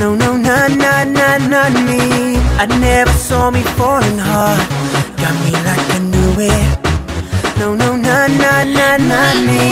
No, no, not, not, not, not me. I never saw me falling hard. Got me like I knew it. No, no, not, not, not, not me.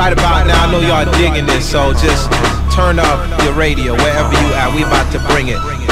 Right about now, I know y'all digging this, so just turn up your radio wherever you at. We about to bring it.